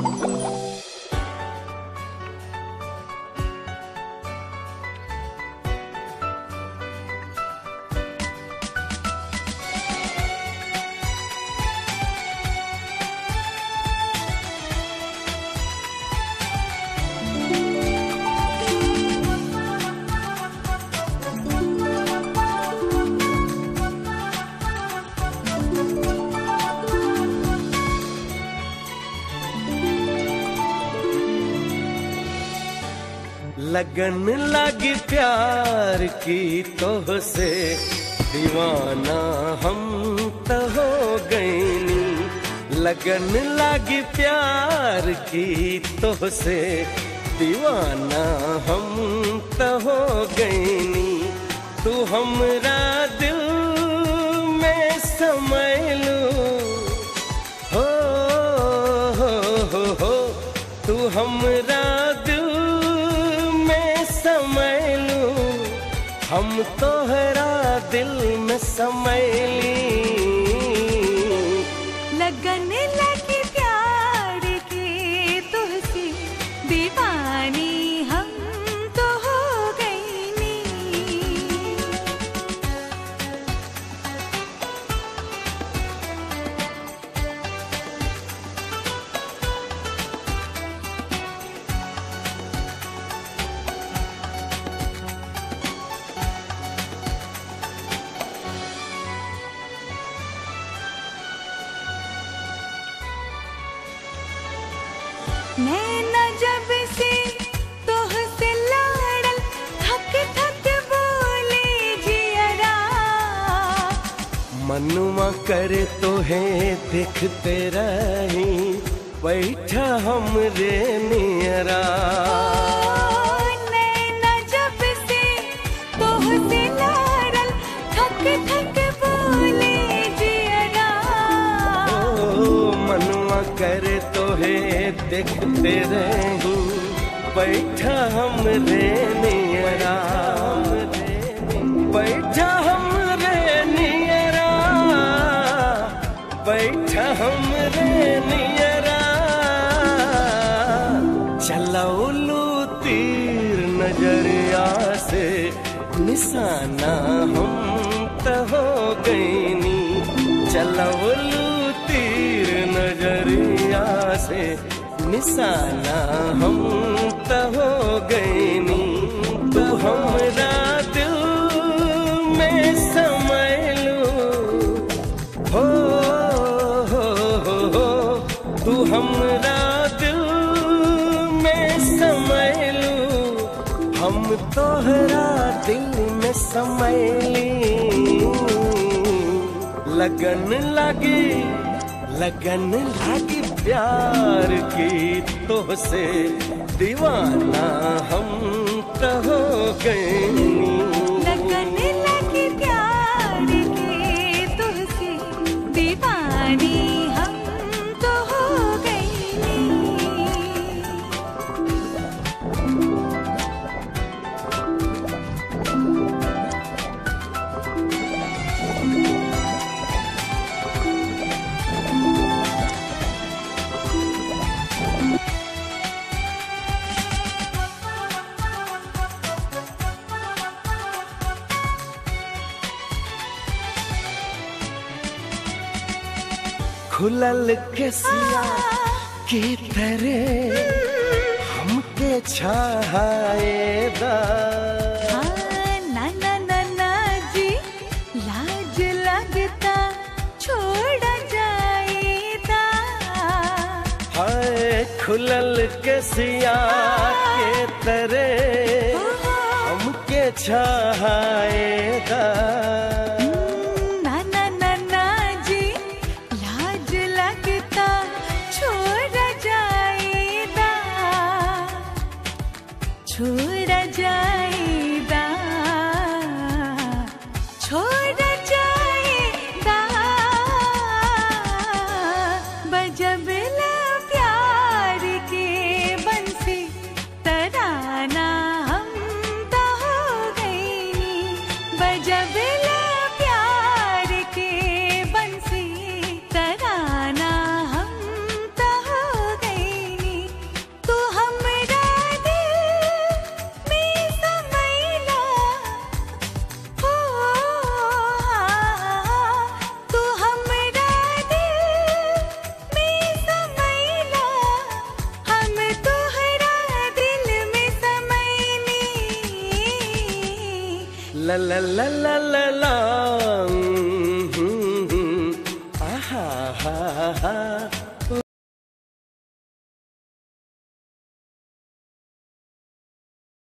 Woo! लगन लगी प्यार की तो से। दीवाना हम तो हो गईनी। लगन लगी प्यार की तो से। दीवाना हम तो हो गईनी। तू हमरा दिल में समय लू। हो हो हो हो, तू हमरा दिल हम तोहरा दिल में समय ली लगन लगी नैना जब से तोह से लाड़ल थक थक बोले जियरा। मनुआ करे तो है देखते रही बैठा हमरे नियरा। देखते रही। बैठा हमरे नियरा बैठा हमरे नियरा बैठा हमरे नियरा चलौलू तीर नज़रिया से। निशाना हम तो हो गईनी। चलौलू तीर नज़रिया से। निशाना, हम तो हो गईनी तू हमरा दिल में समय हो तू हमरा दिल में समय हम तोहरा दिल में समय ली। लगन लगी लगन लगी प्यार की तो से दीवाना हम तो हो गए। खुलल के सिया की तरह हमके छाएदा हाँ, ना ना ना ना जी लाज लगता छोड़ जाएगा। हाय खुलल के सिया के तरह हमके छाएदा छोड़ जाएगा छोड़ जाएगा बजबला प्यार के बंसी तराना हम तो हो गई। बजबला ला ला ला ला ला ला